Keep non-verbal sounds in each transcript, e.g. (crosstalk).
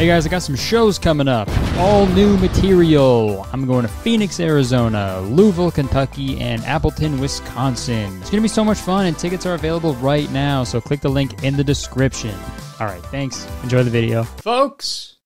Hey guys, I got some shows coming up. All new material. I'm going to Phoenix, Arizona, Louisville, Kentucky, and Appleton, Wisconsin. It's going to be so much fun, and tickets are available right now, so click the link in the description. All right, thanks. Enjoy the video. Folks,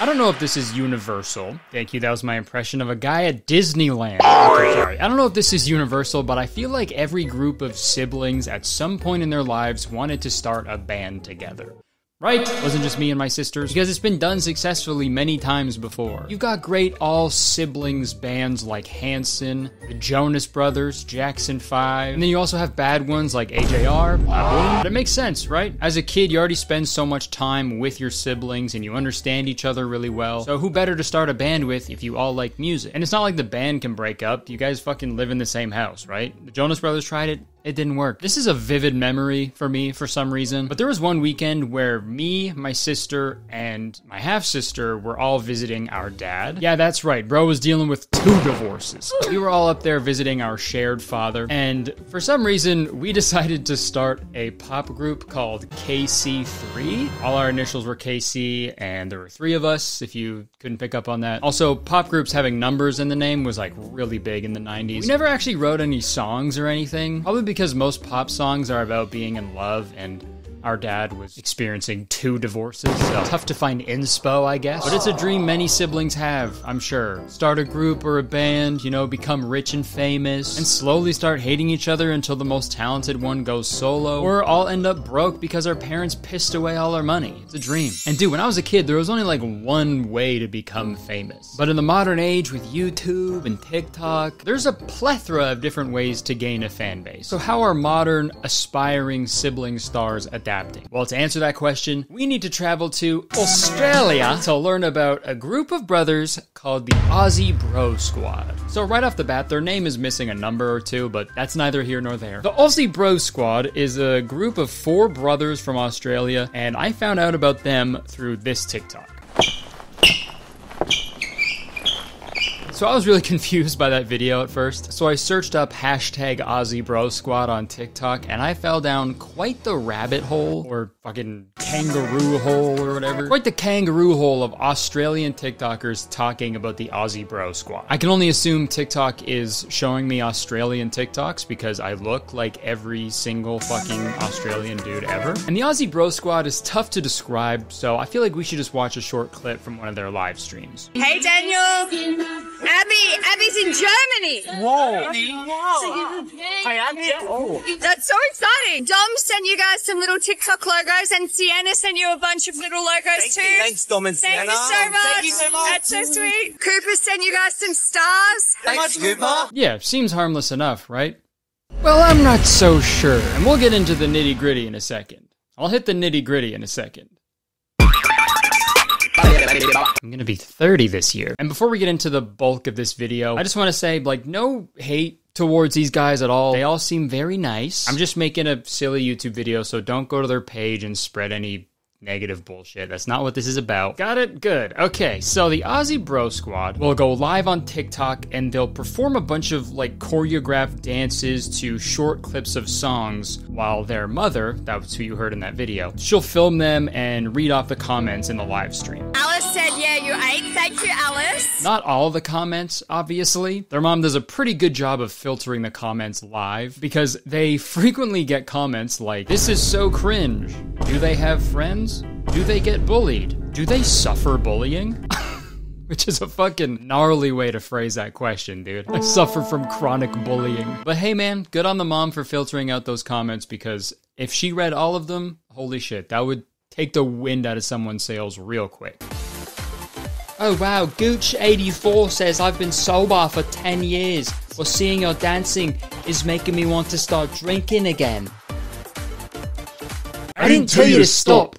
I don't know if this is universal. Thank you. That was my impression of a guy at Disneyland. Okay, sorry. I don't know if this is universal, but I feel like every group of siblings at some point in their lives wanted to start a band together. Right? Wasn't just me and my sisters. Because it's been done successfully many times before. You've got great all siblings bands like Hanson, the Jonas Brothers, Jackson 5, and then you also have bad ones like AJR, But it makes sense, right? As a kid, you already spend so much time with your siblings and you understand each other really well. So who better to start a band with if you all like music? And it's not like the band can break up. You guys fucking live in the same house, right? The Jonas Brothers tried it it didn't work. This is a vivid memory for me for some reason, but there was one weekend where me, my sister, and my half sister were all visiting our dad. Yeah, that's right, bro was dealing with two divorces. (laughs) We were all up there visiting our shared father, and for some reason, we (laughs) decided to start a pop group called KC3. All our initials were KC, and there were three of us, if you couldn't pick up on that. Also, pop groups having numbers in the name was like really big in the 90s. We never actually wrote any songs or anything, probably because because most pop songs are about being in love and our dad was experiencing two divorces, so tough to find inspo, I guess. But it's a dream many siblings have, I'm sure. Start a group or a band, you know, become rich and famous, and slowly start hating each other until the most talented one goes solo, or all end up broke because our parents pissed away all our money. It's a dream. And dude, when I was a kid, there was only like one way to become famous. But in the modern age with YouTube and TikTok, there's a plethora of different ways to gain a fan base. So how are modern, aspiring sibling stars adapting? Adapting? Well, to answer that question, we need to travel to Australia to learn about a group of brothers called the Aussie Bro Squad. So, right off the bat, their name is missing a number or two, but that's neither here nor there. The Aussie Bro Squad is a group of four brothers from Australia, and I found out about them through this TikTok. So I was really (laughs) confused by that video at first. So I searched up hashtag Aussie Bro Squad on TikTok and I fell down quite the rabbit hole or fucking kangaroo hole or whatever. Quite the kangaroo hole of Australian TikTokers talking about the Aussie Bro Squad. I can only assume TikTok is showing me Australian TikToks because I look like every single fucking Australian dude ever. And the Aussie Bro Squad is tough to describe, so I feel like we should just watch a short clip from one of their live streams. Hey Daniel! Abby, Abby's in Germany. Whoa. Whoa. Oh. That's so exciting. Dom sent you guys some little TikTok logos and Sienna sent you a bunch of little logos Thank too. You. Thanks, Dom and Thank Sienna. you so much. Thank you so much. That's so sweet. Cooper sent you guys some stars. Thanks, Cooper. Yeah, seems harmless enough, right? Well, I'm not so sure, and we'll get into the nitty gritty in a second. I'll hit the nitty gritty in a second. I'm gonna be 30 this year. And before we get into the bulk of this video, I just wanna say, like, no hate towards these guys at all. They all seem very nice. I'm just making a silly YouTube video, so don't go to their page and spread any negative bullshit. That's not what this is about. Got it? Good. Okay, so the Aussie Bro Squad will go live on TikTok and they'll perform a bunch of like choreographed dances to short clips of songs while their mother, that's who you heard in that video, she'll film them and read off the comments in the live stream. Alice said, yeah, you ate. Thank you, Alice. Not all the comments, obviously. Their mom does a pretty good job of filtering the comments live because they (laughs) frequently get comments like, This is so cringe. Do they have friends? Do they get bullied? Do they suffer bullying? (laughs) Which is a fucking gnarly way to phrase that question, dude. I suffer from chronic bullying. But hey, man, good on the mom for filtering out those comments because if she read all of them, holy shit, that would take the wind out of someone's sails real quick. Oh wow, Gooch84 says I've been sober for 10 years. but seeing your dancing is making me want to start drinking again. I didn't tell you to stop.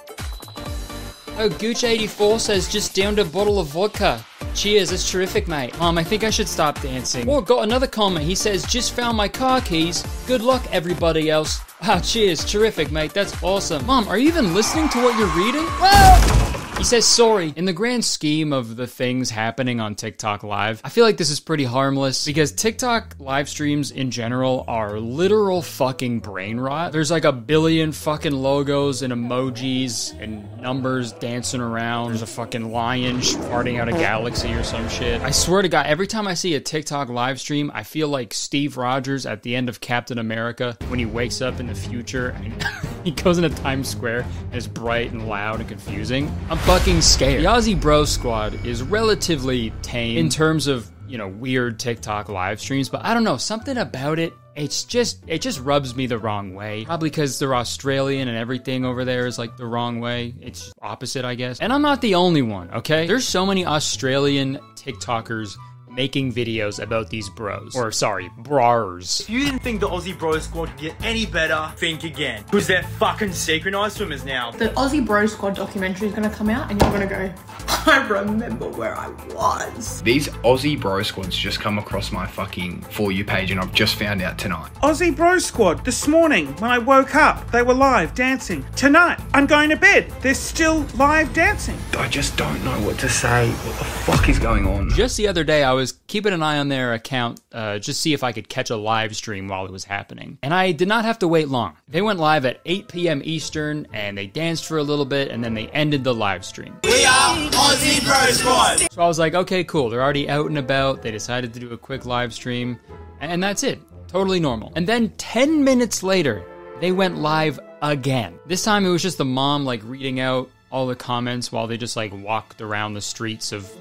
Oh, Gooch84 says just downed a bottle of vodka. Cheers, that's terrific, mate. Mom, I think I should stop dancing. Oh, got another comment. He says, just found my car keys. Good luck, everybody else. Wow, (laughs) ah, cheers, terrific, mate. That's awesome. Mom, are you even listening to what you're reading? Whoa! He says sorry. In the grand scheme of the things happening on TikTok Live, I feel like this is pretty harmless because TikTok live streams in general are literal fucking brain rot. There's like a billion fucking logos and emojis and numbers dancing around. There's a fucking lion farting out a galaxy or some shit. I swear to God, every time I see a TikTok live stream, I feel like Steve Rogers at the end of Captain America when he wakes up in the future and (laughs) he goes into Times Square and it's bright and loud and confusing. I'm fucking scared. The Aussie Bro Squad is relatively tame in terms of, you know, weird TikTok live streams, but I don't know, something about it it's just it just rubs me the wrong way. Probably because they're Australian and everything over there is like the wrong way. It's opposite, I guess. And I'm not the only one, okay? There's so many Australian TikTokers making videos about these bros. Or sorry, brawers. If you didn't think the Aussie Bro Squad could get any better, think again. Because they're fucking synchronized swimmers now. The Aussie Bro Squad documentary is going to come out, and you're going to go, (laughs) I remember where I was. These Aussie bro squads just come across my fucking For You page and I've just found out tonight. Aussie Bro Squad, this morning when I woke up, they were live dancing. Tonight, I'm going to bed. They're still live dancing. I just don't know what to say. What the fuck is going on? Just the other day, I was keeping an eye on their account, uh, just see if I could catch a live stream while it was happening. And I did not have to wait long. They went live at 8 p.m. Eastern, and they danced for a little bit, and then they ended the live stream. We are Aussie Bro Squad. So I was like, okay, cool. They're already out and about. They decided to do a quick live stream, and that's it. Totally normal. And then 10 minutes later, they went live again. This time it was just the mom like reading out all the comments while they just like walked around the streets of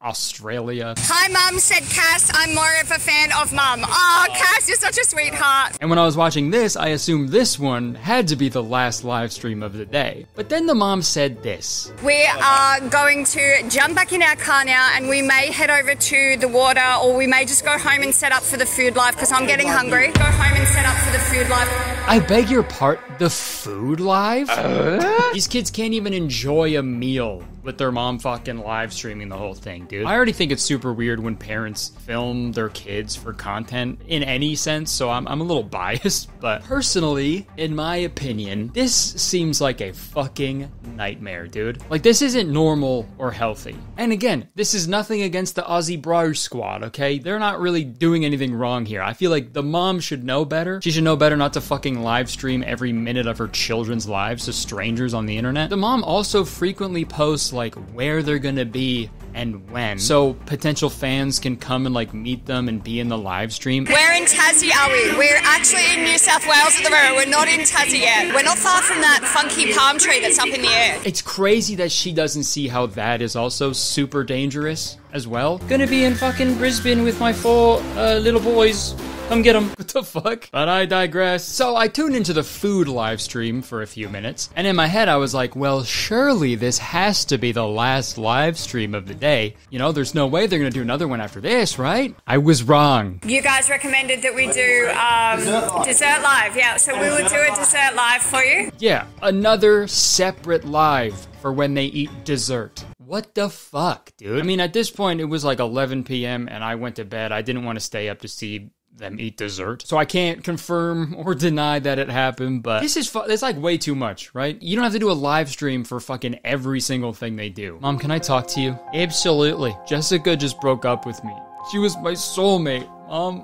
Australia. Hi, Mum, said Cass. I'm more of a fan of Mum. Oh, Cass, you're such a sweetheart. And when I was watching this, I assumed this one had to be the last live stream of the day. But then the mom said this. We are going to jump back in our car now and we may head over to the water or we may just go home and set up for the food live because I'm getting hungry. Go home and set up for the food live. I beg your part, the food live? Uh? These kids can't even enjoy a meal with their mom fucking live streaming the whole thing, dude. I already think it's super weird when parents film their kids for content in any sense, so I'm, I'm a little biased. (laughs) But personally, in my opinion, this seems like a fucking nightmare, dude. Like, this isn't normal or healthy. And again, this is nothing against the Aussie Bro Squad, okay? They're not really doing anything wrong here. I feel like the mom should know better. She should know better not to fucking live stream every minute of her children's lives to strangers on the internet. The mom also frequently posts like where they're gonna be and when. So potential fans can come and like meet them and be in the live stream. Where in Tassie are we? We're actually in New South Wales at the moment. We're not in Tassie yet. We're not far from that funky palm tree that's up in the air. It's crazy that she doesn't see how that is also super dangerous as well. Gonna be in fucking Brisbane with my four uh, little boys. Come get them. (laughs) What the fuck? But I digress. So I tuned into the food live stream for a few minutes, and in my head I was like, well, surely this has to be the last live stream of the day. You know, there's no way they're gonna do another one after this, right? I was wrong. You guys recommended that we do um, dessert live. Yeah, so we will do a dessert live for you. Yeah, another separate live for when they eat dessert. What the fuck, dude? I mean, at this point, it was like 11 p.m. and I went to bed. I didn't want to stay up to see them eat dessert. So I can't confirm or deny that it happened, but this is fu- it's like way too much, right? You don't have to do a live stream for fucking every single thing they do. Mom, can I talk to you? Absolutely. Jessica just broke up with me. She was my soulmate. Mom,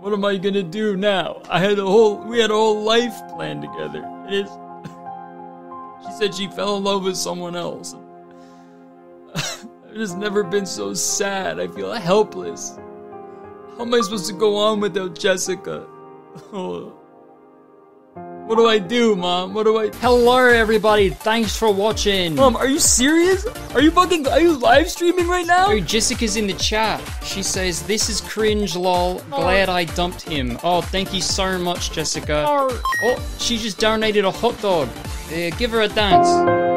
what am I gonna do now? I had a whole we had a whole life planned together. It is (laughs) She said she fell in love with someone else. (laughs) I've just never been so sad. I feel helpless. How am I supposed to go on without Jessica? Oh. What do I do, Mom? What do I? Hello, everybody. Thanks for watching. Mom, are you serious? Are you fucking? Are you live streaming right now? Oh, Jessica's in the chat. She says, "This is cringe, lol. Glad I dumped him." Oh, thank you so much, Jessica. Oh, she just donated a hot dog. Uh, give her a dance.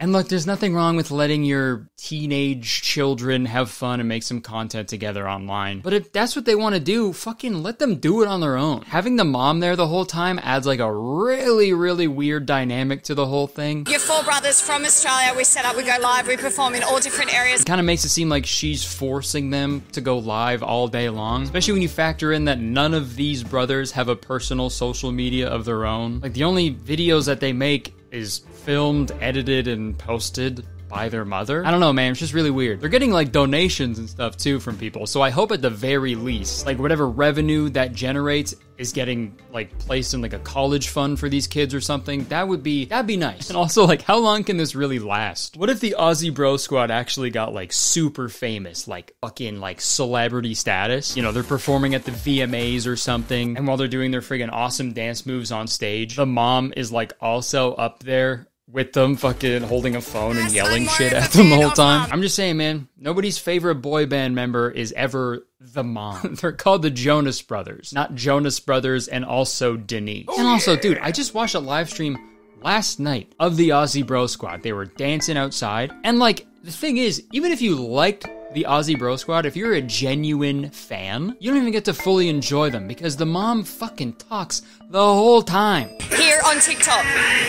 And look, there's nothing wrong with letting your teenage children have fun and make some content together online. But if that's what they want to do, fucking let them do it on their own. Having the mom there the whole time adds like a really, really weird dynamic to the whole thing. You're four brothers from Australia. We set up, we go live, we perform in all different areas. It kind of makes it seem like she's forcing them to go live all day long, especially when you factor in that none of these brothers have a personal social media of their own. Like the only videos that they make is filmed, edited, and posted by their mother. I don't know, man. It's just really weird. They're getting like donations and stuff too from people. So I hope at the very least, like whatever revenue that generates is getting like placed in like a college fund for these kids or something. That would be that'd be nice. And also like how long can this really last? What if the Aussie Bro Squad actually got like super famous, like fucking like celebrity status? You know, they're performing at the VMAs or something, and while they're doing their friggin' awesome dance moves on stage, the mom is like also up there with them fucking holding a phone and yelling shit at them the whole time. I'm just saying, man, nobody's favorite boy band member is ever the mom. (laughs) They're called the Jonas Brothers, not Jonas Brothers and also Denise. and also, dude, I just watched a live stream last night of the Aussie Bro Squad. They were dancing outside. And like, the thing is, even if you liked the Aussie Bro Squad, if you're a genuine fan, you don't even get to fully enjoy them because the mom fucking talks the whole time. Here on TikTok,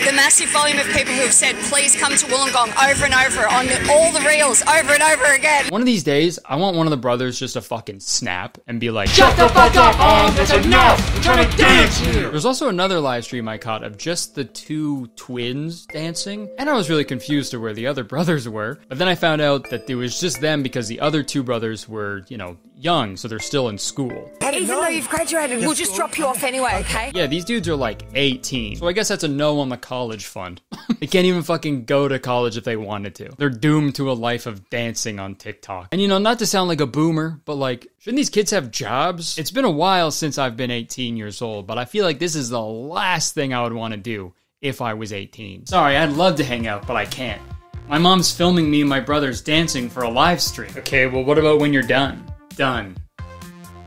the massive volume of people who have said, please come to Wollongong over and over on all the reels over and over again. One of these days, I want one of the brothers just to fucking snap and be like, Shut the fuck up, Mom! That's enough! I'm trying to dance here! There's also another live stream I caught of just the two twins dancing, and I was really confused to where the other (laughs) brothers were. But then I found out that it was just them because the other two brothers were, you know, young, so they're still in school. Even though you've graduated, we'll just drop you off anyway, okay? Yeah, these dudes are like 18. So I guess that's a no on the college fund. (laughs) they can't even fucking go to college if they wanted to. They're doomed to a life of dancing on TikTok. And you know, not to sound like a boomer, but like, shouldn't these kids have jobs? It's been a while since I've been 18 years old, but I feel like this is the last thing I would want to do if I was 18. Sorry, I'd love to hang out, but I can't. My mom's filming me and my brothers dancing for a live stream. Okay, well, what about when you're done? Done.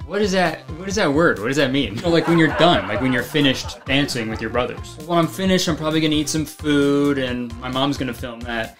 What is that? What is that word? What does that mean? Like when you're done, like when you're finished dancing with your brothers. When I'm finished, I'm probably gonna eat some food, and my mom's gonna film that.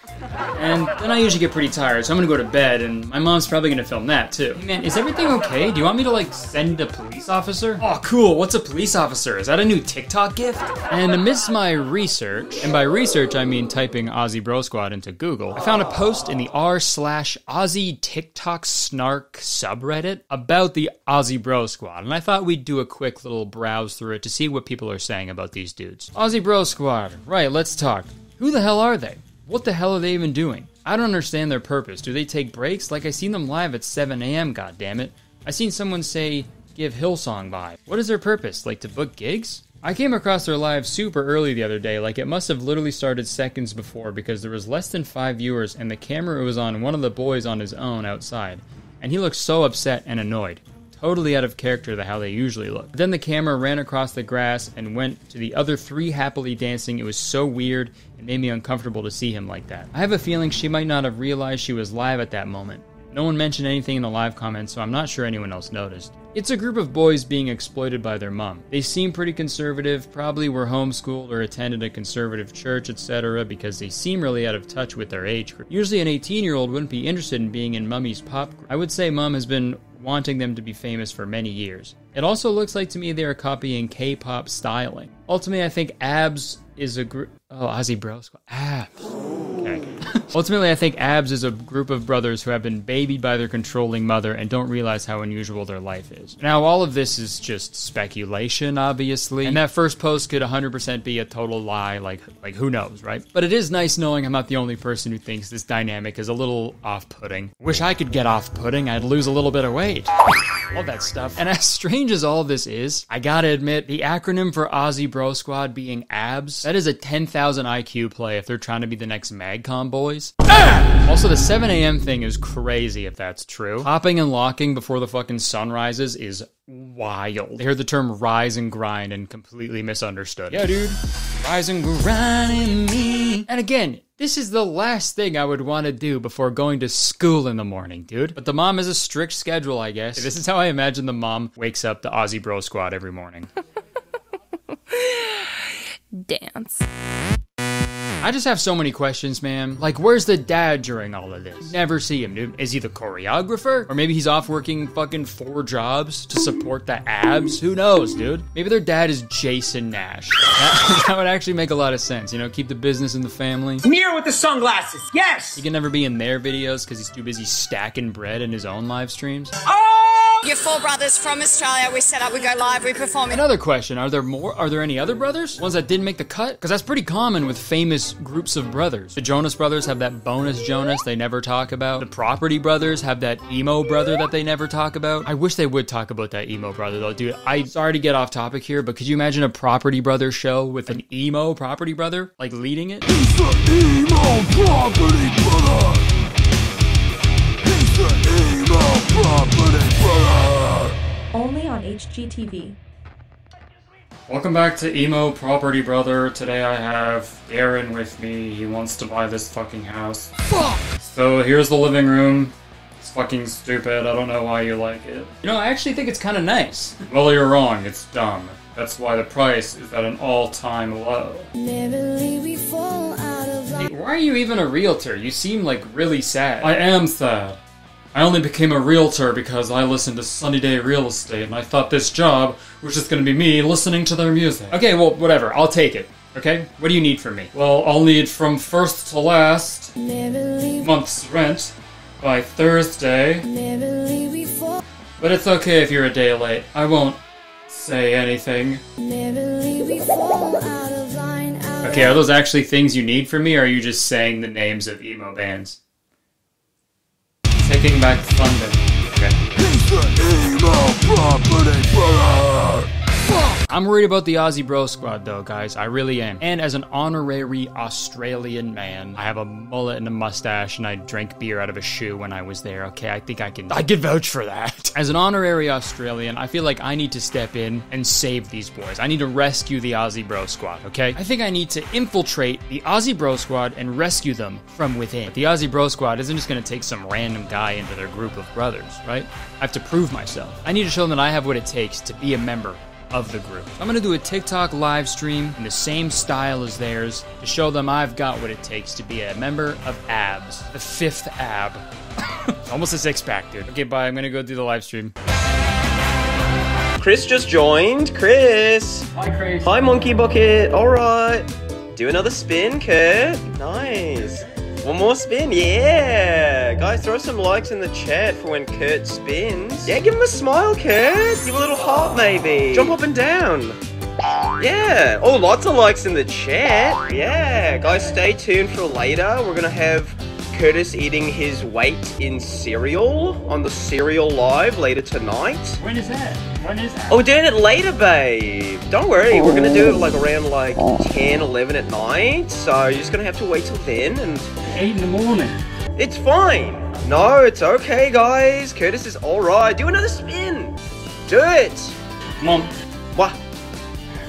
And then I usually get pretty tired, so I'm gonna go to bed, and my mom's probably gonna film that too. Hey, man, is everything okay? Do you want me to like send a police officer? Oh, cool. What's a police officer? Is that a new TikTok gift? And amidst my research, and by research I mean typing Aussie Bro Squad into Google, I found a post in the r slash Aussie TikTok snark subreddit about the Aussie Bro Squad, and I thought we'd do a quick little browse through it to see what people are saying about these dudes. Aussie Bro Squad, right? Let's talk. Who the hell are they? What the hell are they even doing? I don't understand their purpose. Do they take breaks? Like I seen them live at 7 a.m. God damn it! I seen someone say give Hillsong vibe. What is their purpose? Like to book gigs? I came across their live super early the other day, like it must have literally started seconds before because there was less than five viewers and the camera was on one of the boys on his own outside, and he looked so upset and annoyed. Totally out of character to how they usually look. Then the camera ran across the grass and went to the other three happily dancing. It was so weird, it made me uncomfortable to see him like that. I have a feeling she might not have realized she was live at that moment. No one mentioned anything in the live comments, so I'm not sure anyone else noticed. It's a group of boys being exploited by their mom. They seem pretty conservative, probably were homeschooled or attended a conservative church, etc., because they seem really out of touch with their age group. Usually, an 18 year old wouldn't be interested in being in mummy's pop group. I would say mom has been wanting them to be famous for many years. It also looks like to me they are copying K pop styling. Ultimately, I think ABS is a group. Oh, Aussie Bro Squad. ABS. Ultimately, I think ABS is a group of brothers who have been babied by their controlling mother and don't realize how unusual their life is. Now, all of this is just speculation, obviously, and that first post could 100% be a total lie. Like, like who knows, right? But it is nice knowing I'm not the only person who thinks this dynamic is a little off-putting. Wish I could get off-putting. I'd lose a little bit of weight. All that stuff. And as strange as all this is, I gotta admit, the acronym for Aussie Bro Squad being ABS, that is a 10,000 IQ play if they're trying to be the next Magcon boys. Also, the 7 a.m. thing is crazy if that's true. Popping and locking before the fucking sun rises is wild. They heard the term rise and grind and completely misunderstood. Yeah, dude. Rise and grind in me. And again, this is the last thing I would want to do before going to school in the morning, dude. But the mom has a strict schedule, I guess. This is how I imagine the mom wakes up the Aussie Bro Squad every morning. (laughs) Dance. I just have so many questions, man. Like, where's the dad during all of this? Never see him, dude. Is he the choreographer? Or maybe he's off working fucking four jobs to support the abs? Who knows, dude? Maybe their dad is Jason Nash. (laughs) That, that would actually make a lot of sense, you know? Keep the business in the family. Mirror with the sunglasses. Yes. He can never be in their videos because he's too busy stacking bread in his own live streams. Oh! Your four brothers from Australia. We set up. We go live. We perform. Another question: Are there more? Are there any other brothers? Ones that didn't make the cut? Because that's pretty common with famous groups of brothers. The Jonas Brothers have that bonus Jonas they never talk about. The Property Brothers have that emo brother that they never talk about. I wish they would talk about that emo brother though, dude. I sorry to get off topic here, but could you imagine a Property Brothers show with an emo Property Brother like leading it? Only on HGTV. Welcome back to Emo Property Brother. Today I have Aaron with me. He wants to buy this fucking house. Fuck! So here's the living room. It's fucking stupid. I don't know why you like it. You know, I actually think it's kind of nice. Well, you're wrong. It's dumb. That's why the price is at an all-time low. Hey, why are you even a realtor? You seem like really sad. I am sad. I only became a realtor because I listened to Sunny Day Real Estate and I thought this job was just gonna be me listening to their music. Okay, well, whatever. I'll take it. Okay? What do you need from me? Well, I'll need from first to last month's rent by Thursday. But it's okay if you're a day late. I won't say anything. Okay, are those actually things you need from me, or are you just saying the names of emo bands? Taking back to London. Okay. I'm worried about the Aussie Bro Squad though, guys. I really am. And as an honorary Australian man, I have a mullet and a mustache, and I drank beer out of a shoe when I was there. Okay, I think I can. I can vouch for that. (laughs) As an honorary Australian, I feel like I need to step in and save these boys. I need to rescue the Aussie Bro Squad. Okay, I think I need to infiltrate the Aussie Bro Squad and rescue them from within. The Aussie Bro Squad isn't just gonna take some random guy into their group of brothers, right? I have to prove myself. I need to show them that I have what it takes to be a member of the group. I'm gonna do a TikTok live stream in the same style as theirs to show them I've got what it takes to be a member of ABS, the fifth AB. (laughs) Almost a six pack, dude. Okay, bye. I'm gonna go do the live stream. Chris just joined. Chris. Hi, Chris. Hi, Monkey Bucket. All right. Do another spin, Kurt. Nice. One more spin. Yeah. Guys, throw some likes in the chat for when Kurt spins. Yeah, give him a smile, Kurt. Give a little heart, maybe. Jump up and down. Yeah. Oh, lots of likes in the chat. Yeah. Guys, stay tuned for later. We're going to have Kurtis eating his weight in cereal on the cereal live later tonight. When is that? When is that? Oh, we're doing it later, babe. Don't worry, we're gonna do it like around like 10, 11 at night. So you're just gonna have to wait till then, and Eight in the morning. it's fine. No, it's okay, guys. Kurtis is all right. Do another spin. Do it. Mom, What?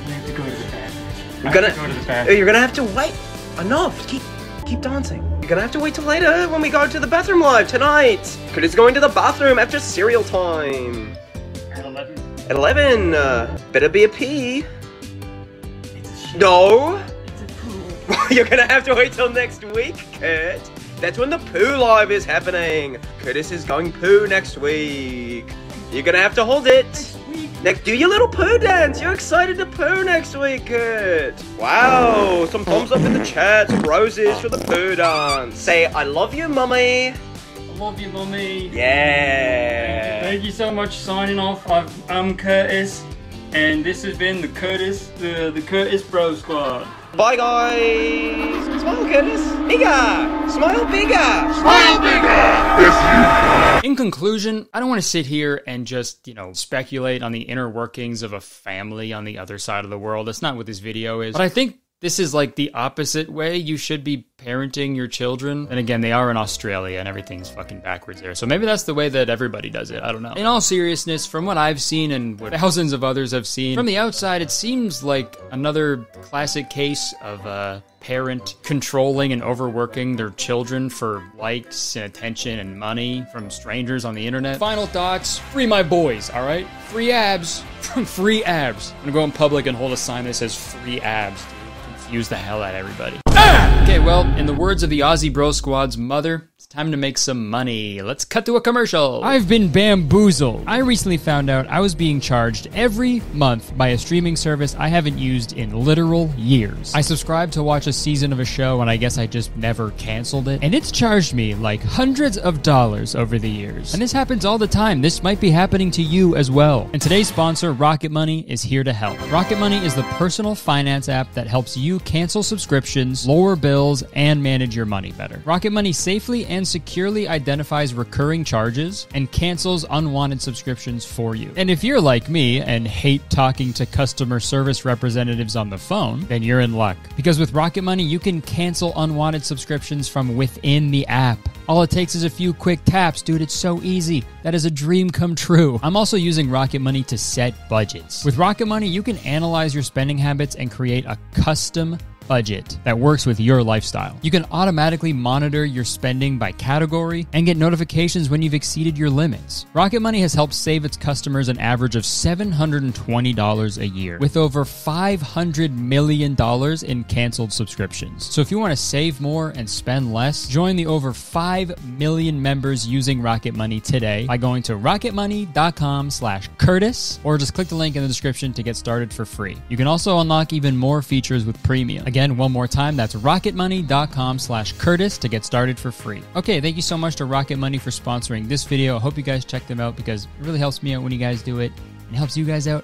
we have to go to the bathroom. You're gonna. go to the Oh, bathroom. You're gonna have to wait. Enough. Keep, keep dancing. You're gonna have to wait till later when we go to the bathroom live tonight. Kurtis is going to the bathroom after cereal time. At 11. At 11, uh, better be a pee. No. (laughs) You're gonna have to wait till next week, Kurt. That's when the poo live is happening. Kurtis is going poo next week. You're gonna have to hold it. Next, do your little poo dance. You're excited to poo next week, Kurt. Wow, some thumbs up in the chat, some roses for the poo dance. Say, I love you, mummy. I love you, mommy. Yeah. Thank you so much signing off. I'm Kurtis, and this has been the Kurtis, the, the Kurtis Bro Squad. Bye, guys. Smile, Kurtis. Bigger. Smile bigger. Smile bigger! In conclusion, I don't want to sit here and just, you know, speculate on the inner workings of a family on the other side of the world. That's not what this video is. But I think this is like the opposite way you should be parenting your children. And again, they are in Australia and everything's fucking backwards there. So maybe that's the way that everybody does it. I don't know. In all seriousness, from what I've seen and what thousands of others have seen, from the outside, it seems like another classic case of a parent controlling and overworking their children for likes and attention and money from strangers on the internet. Final thoughts free my boys, all right? Free abs from (laughs) free abs. I'm gonna go in public and hold a sign that says free abs. Confuse the hell out of everybody. Okay, well, in the words of the Aussie Bro Squad's mother, time to make some money. Let's cut to a commercial. I've been bamboozled. I recently found out I was being charged every month by a streaming service I haven't used in literal years. I subscribed to watch a season of a show and I guess I just never canceled it. And it's charged me like hundreds of dollars over the years. And this happens all the time. This might be happening to you as well. And today's sponsor, Rocket Money, is here to help. Rocket Money is the personal finance app that helps you cancel subscriptions, lower bills, and manage your money better. Rocket Money safely and securely identifies recurring charges and cancels unwanted subscriptions for you. And if you're like me and hate talking to customer service representatives on the phone, then you're in luck. Because with Rocket Money, you can cancel unwanted subscriptions from within the app. All it takes is a few quick taps, dude. It's so easy. That is a dream come true. I'm also using Rocket Money to set budgets. With Rocket Money, you can analyze your spending habits and create a custom budget that works with your lifestyle. You can automatically monitor your spending by category and get notifications when you've exceeded your limits. Rocket Money has helped save its customers an average of $720 a year with over $500 million in canceled subscriptions. So if you want to save more and spend less, join the over 5 million members using Rocket Money today by going to rocketmoney.com slash Kurtis or just click the link in the description to get started for free. You can also unlock even more features with premium. Again, one more time, that's rocketmoney.com slash Kurtis to get started for free. Okay, thank you so much to Rocket Money for sponsoring this video. I hope you guys check them out because it really helps me out when you guys do it and helps you guys out.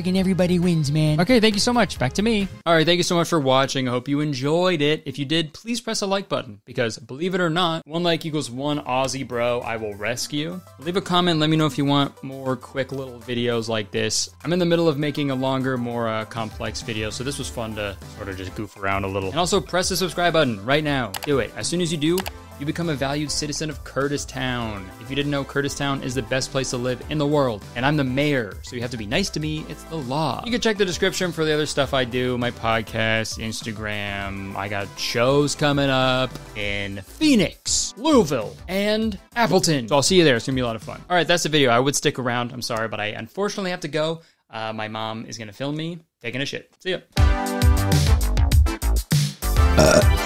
Freaking everybody wins, man. Okay, thank you so much. Back to me. All right, thank you so much for watching. I hope you enjoyed it. If you did, please press a like button because believe it or not, one like equals one Aussie bro I will rescue. Leave a comment. Let me know if you want more quick little videos like this. I'm in the middle of making a longer, more uh, complex video, so this was fun to sort of just goof around a little. And also press the subscribe button right now. Do it. As soon as you do, you become a valued citizen of Kurtistown. If you didn't know, Kurtistown is the best place to live in the world, and I'm the mayor, so you have to be nice to me. It's the law. You can check the description for the other stuff I do my podcast, Instagram. I got shows coming up in Phoenix, Louisville, and Appleton. So I'll see you there. It's gonna be a lot of fun. All right, that's the video. I would stick around. I'm sorry, but I unfortunately have to go. Uh, my mom is gonna film me taking a shit. See ya. Uh.